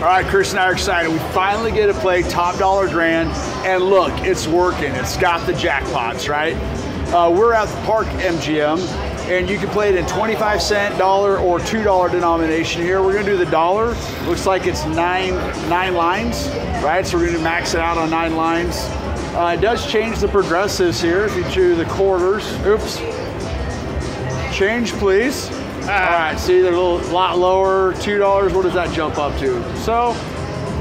All right, Chris and I are excited. We finally get to play Top Dollar Grand, and look, it's working. It's got the jackpots, right? Uh, we're at the Park MGM, and you can play it in 25 cent, dollar, or $2 denomination here. We're gonna do the dollar. Looks like it's nine, nine lines, right? So we're gonna max it out on nine lines. Uh, it does change the progressives here if you choose the quarters. Oops. Change, please. All right, see, they're a little, lot lower. Two dollars. What does that jump up to? So,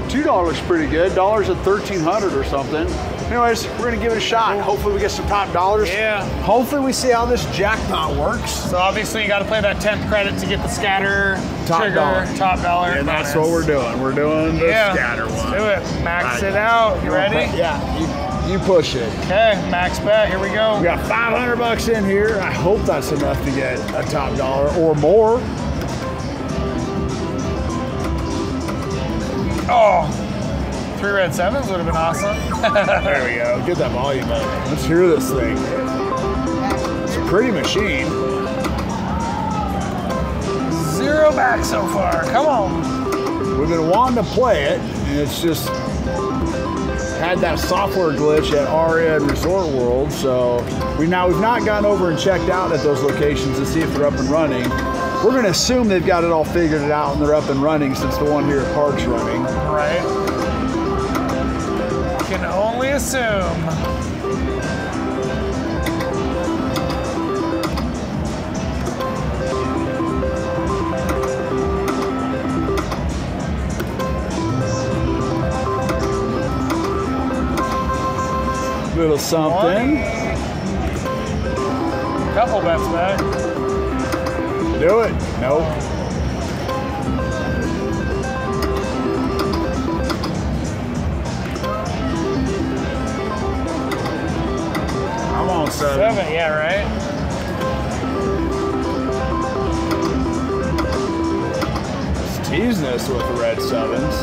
two dollars pretty good. Dollars at thirteen hundred or something. Anyways, we're gonna give it a shot. Hopefully, we get some top dollars. Yeah. Hopefully, we see how this jackpot works. So obviously you got to play that 10th credit to get the scatter, Top trigger, dollar. top dollar. And that's what we're doing. We're doing the Yeah. scatter Let's one. do it. Max right. it out. You ready? Yeah. You, you push it. Okay, max bet. Here we go. We got 500 bucks in here. I hope that's enough to get a top dollar or more. Oh, three red sevens would have been awesome. There we go. Get that volume up. Let's hear this thing. It's a pretty machine. Zero back so far. Come on. We've been wanting to play it, and it's just had that software glitch at RED Resort World. So we now we've not gone over and checked out at those locations to see if they're up and running. We're going to assume they've got it all figured out and they're up and running since the one here at Park's running. Right. Can only assume. Little something. Couple bets back. Do it. Nope. I'm on, seven. Seven, yeah, right? It's teasing us with the red sevens.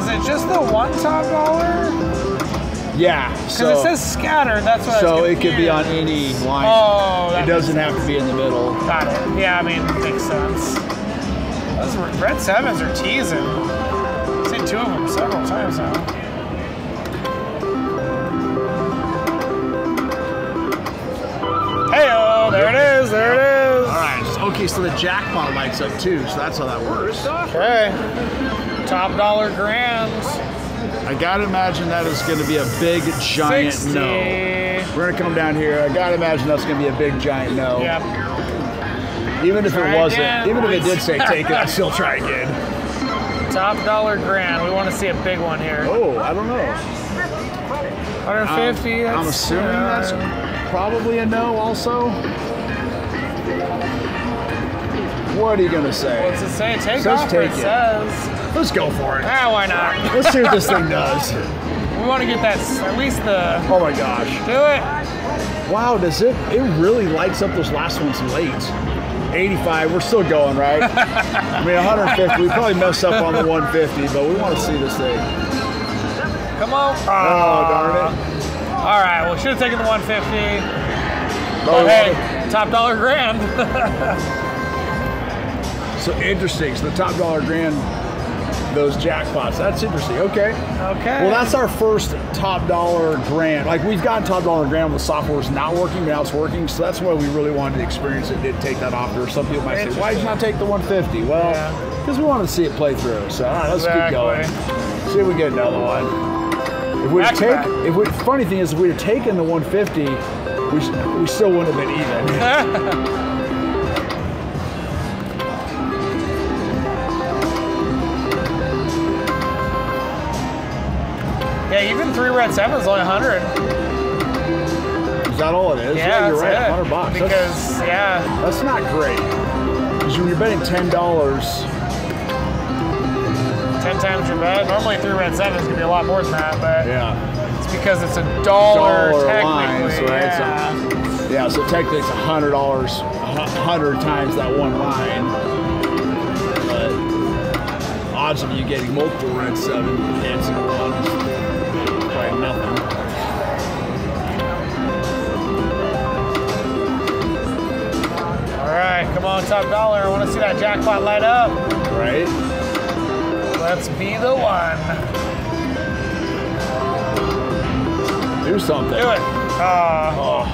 Is it just the one top dollar? Yeah. Because So, it says scatter. That's what. I so it could be on any line. Oh, it doesn't have to be in the middle. Got it. Yeah, I mean, makes sense. Those re- red sevens are teasing. I've seen two of them several times now. Hey, oh, there it is. There it is. All right. Okay, so the jackpot lights up too, so that's how that works. Okay. Top dollar grands. I gotta imagine that is going to be a big giant 60. no. We're gonna come down here. I gotta imagine that's gonna be a big giant no. Yep. Even if Try it wasn't, again. even if it did say take it, I'd still try again. Top dollar grand. We want to see a big one here. Oh, I don't know. 150. I'm that's, assuming uh, that's probably a no. Also, what are you gonna say? What's it say? Take Says off. take it it. says. Let's go for it. Ah, why not? Let's see what this thing does. We want to get that at least the. Oh my gosh! Do it. Wow, does it? It really lights up those last ones late. 85. We're still going, right? I mean, 150. We probably messed up on the 150, but we want to see this thing. Come on. Oh, darn it! All right. Well, should have taken the 150. Oh, But hey, top dollar grand. So interesting. So the top dollar grand, those jackpots. That's interesting. Okay. okay. Well, that's our first top dollar grand. Like we've gotten top dollar grand when the software's not working, but now it's working. So that's why we really wanted to experience it. Did take that off there. Some people might say, "Why did you not take the 150?" Well, Yeah. because we wanted to see it play through. So all right, let's keep going. See if we get another one. If we Back take, back. if we, funny thing is, if we'd have taken the 150, we, we still wouldn't have been even. three red sevens is only 100. Is that all it is? Yeah, you're that's right. it. 100 bucks. That's- Because yeah, That's not great. Because when you're betting ten dollars, 10 times your bet. Normally three red sevens can be a lot more than that, but yeah, it's because it's a dollar, Dollar technically. lines, right? So- Yeah. yeah. So technically, it's a hundred dollars, a hundred times that one line. But odds of you getting multiple red seven dancing ones, probably nothing. All right, come on, top dollar. I want to see that jackpot light up. Right? Let's be the one. Do something. Do it. Uh, Oh.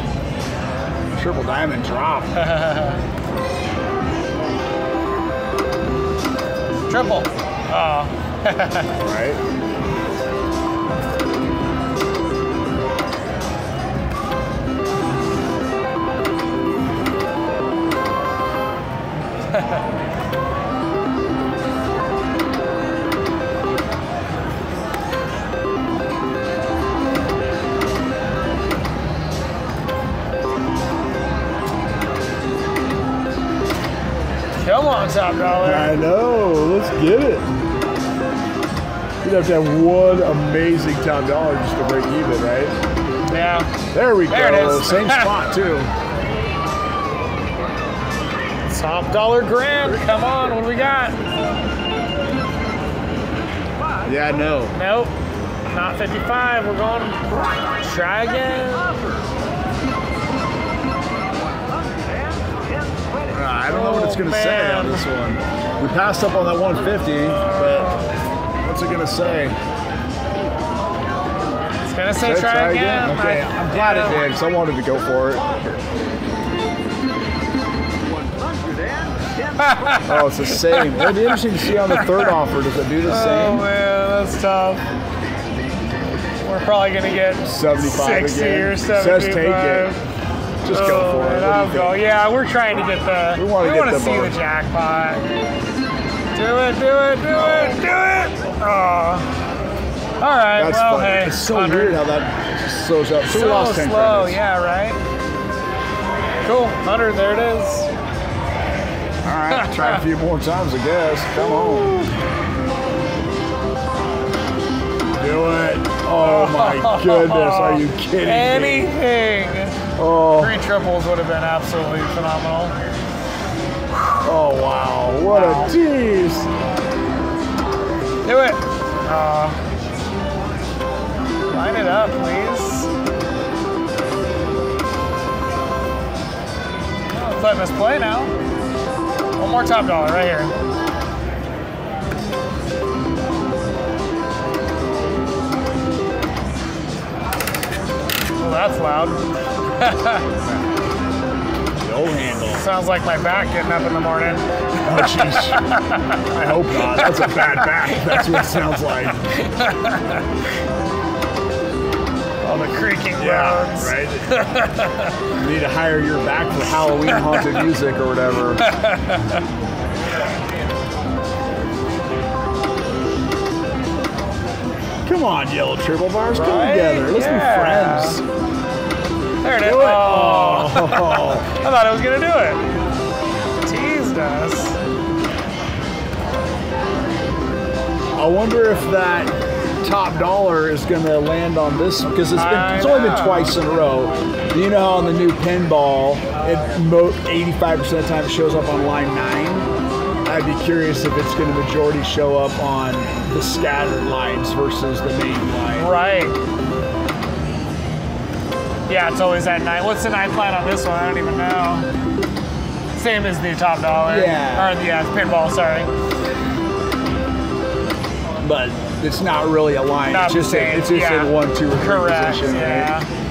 Triple diamond drop. triple. Oh. right? Come on, top dollar. I know. Let's get it. You'd have to have one amazing top dollar just to break even, right? Yeah. There we There go. Same spot too. Top dollar grand. Come on. What do we got? Yeah, no. Nope. Not 55. We're going. To try again. Uh, I don't know what it's gonna Oh, say on this one. We passed up on that 150, but what's it gonna say? It's gonna say Say try, again. Okay, I- I'm glad it did because I wanted to go for it. Oh, it's the same. It'd be interesting to see on the third offer. Does it do the oh, same? Oh man, that's tough. We're probably gonna get 75 60 again. or Says take it. Just oh, go for it. I'll go. think? Yeah, we're trying to get the. We wanna get the see the jackpot. Do it, do it, do it, do it. Oh. All right. That's well, funny. hey, it's so 100. weird how that slows up. So, we So lost 10 slow, yeah, right. Cool, 100, there it is. All right, try a few more times, I guess. Come on. Do it. Oh my goodness, are you kidding me? Anything. Oh. Three triples would have been absolutely phenomenal. oh wow, what a tease. Do it. Uh, line it up, please. Oh, us play now. One more top dollar right here. Oh, that's loud. No handle. Sounds like my back getting up in the morning. Oh jeez. I hope not. That's a bad back. That's what it sounds like. All the creaking Yeah, right. you need to hire your back for Halloween haunted music or whatever. Come on, yellow triple bars, come together. Let's Yeah. be friends. There it is. It. Oh. I thought I was gonna do it. Teased us. I wonder if that top dollar is going to land on this because it's been it's only been twice in a row. You know how on the new pinball, it mo- 85% of the time it shows up on line nine. I'd be curious if it's going to majority show up on the scattered lines versus the main line. Right. Yeah, it's always at night. What's the night plan on this one? I don't even know. Same as the top dollar. Yeah. Or yeah, pinball. Sorry. But it's not really a line. Not it's just a, it's just yeah. a one, two, or three Correct. position. right? Yeah.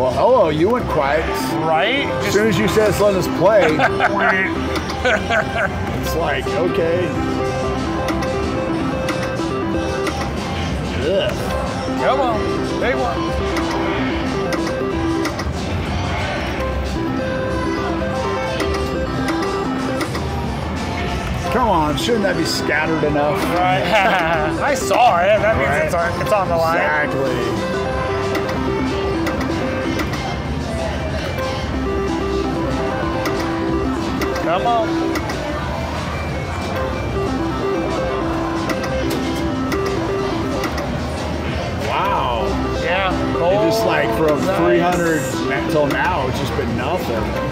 Well, hello, you went quiet. Right. As Just soon as you said letting us play, it's like, okay. Ugh. come on, big one. Come on, shouldn't that be scattered enough? Right. I saw it. That means Right. it's on. It's on the line. Exactly. Come on. Wow. Yeah. Cold. It just like from Nice. 300 until now, it's just been nothing.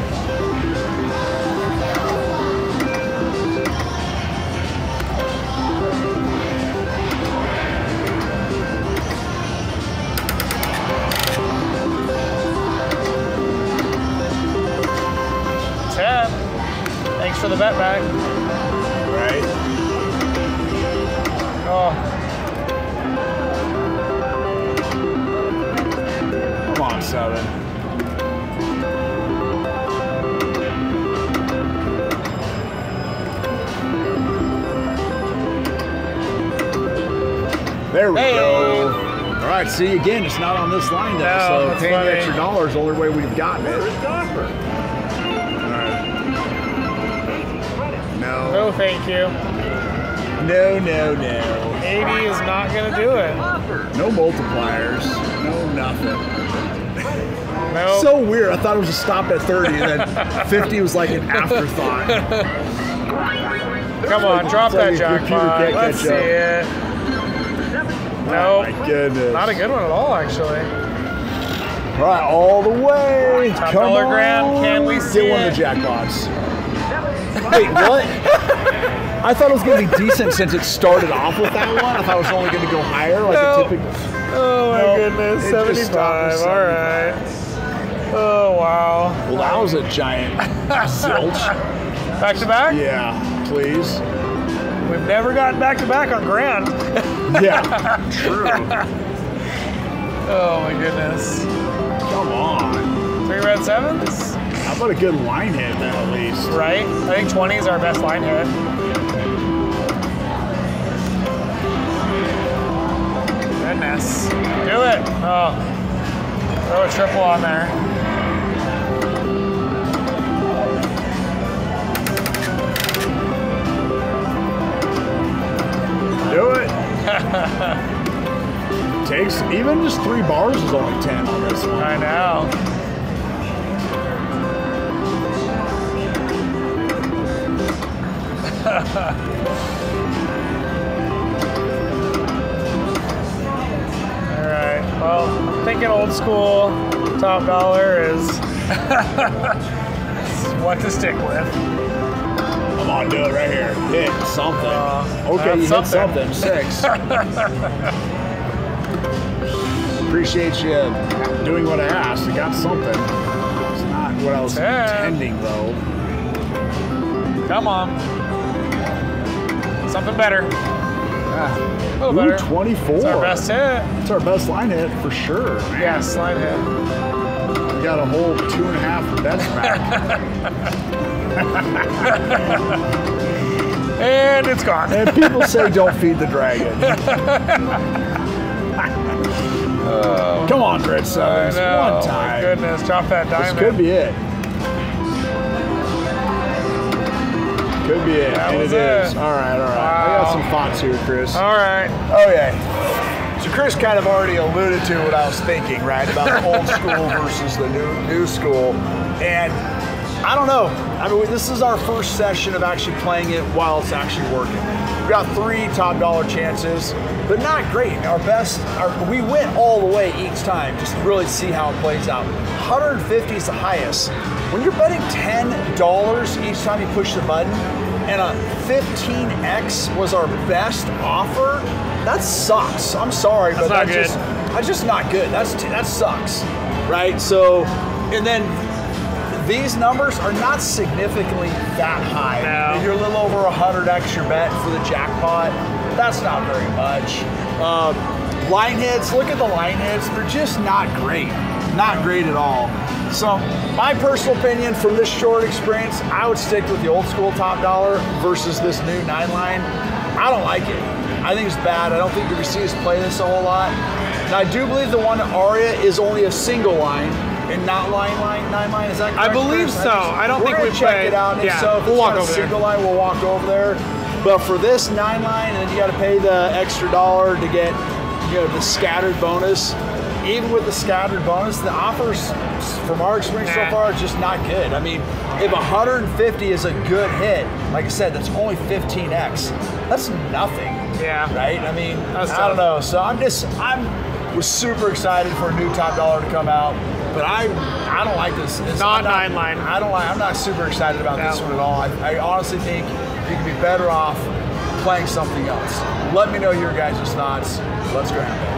There we Hey. go. All right, see again, it's not on this line though, No, so that's paying funny. the extra dollar is the only way we've gotten it. No, no, thank you. no, no, no. 80 is not going to do it. No multipliers, no nothing. No. So weird. I thought it was a stop at 30, and then 50 was like an afterthought. Come on, drop It's that your jackpot. Let's see up. it. No, my goodness. not a good one at all, actually. All right, all the way. Top Come dollar on. grand. Can we see Get one it? of the jackpots. Wait, what? I thought it was going to be decent since it started off with that one. I thought it was only going to go higher, like No. a typical. Oh my No, goodness, it just stopped 75. All right. Oh wow. Well, that was a giant zilch. Back to back? Yeah, please. We've never gotten back to back on grand. Yeah, true. Oh my goodness. Come on. Three red sevens? How about a good line hit then at least? Right? I think 20 is our best line hit. Goodness. Do it. Oh. Throw a triple on there. Do it. Takes even just three bars is only ten on this one. I know. All right. Well, thinking old school top dollar is what to stick with. Come on, do it right here. Hit something. Uh, okay, you that's hit something. Six. Appreciate you doing what I asked. You got something. It's not what I was Ten. intending, though. Come on. Something better. Ah. A little Ooh, better. 24. It's our best hit. It's our best line hit for sure. Man. Yeah, slide hit. We got a whole two and a half bets back. And it's gone. and people say don't feed the dragon. Come on, Red I Sevens. know. One My time. goodness, drop that diamond. This could be it. Could be it. That and was it is. it. All right, all right. I got some thoughts here, Chris. All right. Oh, okay. So Chris kind of already alluded to what I was thinking, right, about the old school versus the new new school, and I don't know. I mean, this is our first session of actually playing it while it's actually working. We got three top dollar chances, but not great. Our best, our, we went all the way each time, just to really see how it plays out. 150 is the highest. When you're betting ten dollars each time you push the button, and a 15x was our best offer, that sucks. I'm sorry, That's but not that good. just that's just not good. That's that sucks, right? So, and then these numbers are not significantly that high. No. If you're a little over a hundred extra bet for the jackpot, that's not very much. Um, line hits, look at the line hits. They're just not great. Not great at all. So, my personal opinion from this short experience, I would stick with the old school top dollar versus this new nine line. I don't like it. I think it's bad. I don't think you're going to see us play this a whole lot. I do believe the one at Aria is only a single line and not line line nine line. Is that correct? I believe so. I don't think we've check played- it out. Yeah, so if we'll walk over there. single line, we'll walk over there. But for this nine line, and then you got to pay the extra dollar to get you know the scattered bonus. Even with the scattered bonus, the offers from our experience so far are just not good. I mean, if 150 is a good hit, like I said, that's only 15x. That's nothing Yeah. right? I mean, That's I don't tough. know. So I'm just I'm was super excited for a new top dollar to come out, but I I don't like this. It's- Not I'm nine line. I don't like. I'm not super excited about this one at all. I, I honestly think you could be better off playing something else. Let me know your guys' thoughts. Let's grab it.